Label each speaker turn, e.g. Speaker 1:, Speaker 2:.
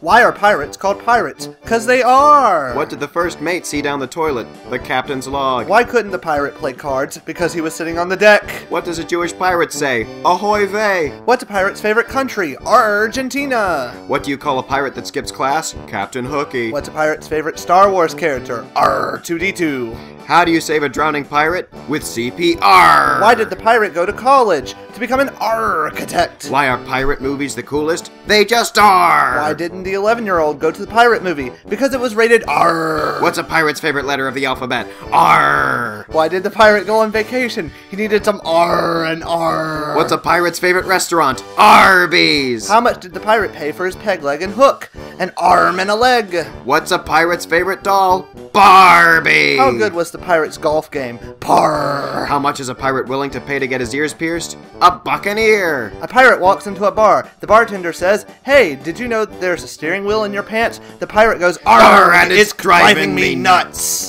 Speaker 1: Why are pirates called pirates? Cause they are!
Speaker 2: What did the first mate see down the toilet? The captain's log.
Speaker 1: Why couldn't the pirate play cards? Because he was sitting on the deck.
Speaker 2: What does a Jewish pirate say? Ahoy vey!
Speaker 1: What's a pirate's favorite country? Argentina!
Speaker 2: What do you call a pirate that skips class? Captain Hooky.
Speaker 1: What's a pirate's favorite Star Wars character? R2D2.
Speaker 2: How do you save a drowning pirate? With CPR!
Speaker 1: Why did the pirate go to college? To become an architect.
Speaker 2: Why are pirate movies the coolest? They just are!
Speaker 1: Why didn't the 11 year old go to the pirate movie? Because it was rated R.
Speaker 2: What's a pirate's favorite letter of the alphabet? R!
Speaker 1: Why did the pirate go on vacation? He needed some R and R.
Speaker 2: What's a pirate's favorite restaurant? Arby's!
Speaker 1: How much did the pirate pay for his peg leg and hook? An arm and a leg.
Speaker 2: What's a pirate's favorite doll? Barbie!
Speaker 1: How good was the pirate's golf game? Par.
Speaker 2: How much is a pirate willing to pay to get his ears pierced? A buccaneer!
Speaker 1: A pirate walks into a bar. The bartender says, Hey, did you know there's a steering wheel in your pants? The pirate goes,
Speaker 2: Arr, and it's driving me nuts."